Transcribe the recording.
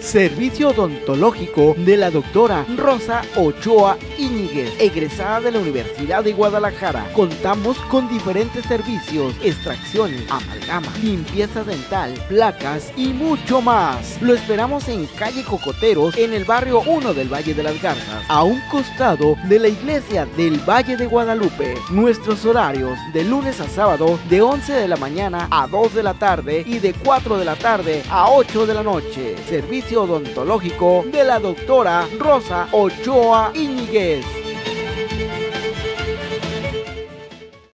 Servicio odontológico de la doctora Rosa Ochoa Íñiguez, egresada de la Universidad de Guadalajara. Contamos con diferentes servicios, extracciones, amalgama, limpieza dental, placas y mucho más. Lo esperamos en calle Cocoteros, en el barrio 1 del Valle de las Garzas, a un costado de la iglesia del Valle de Guadalupe. Nuestros horarios de lunes a sábado de 11 de la mañana a 2 de la tarde y de 4 de la tarde a 8 de la noche. Servicio odontológico de la doctora Rosa Ochoa Íñiguez. González.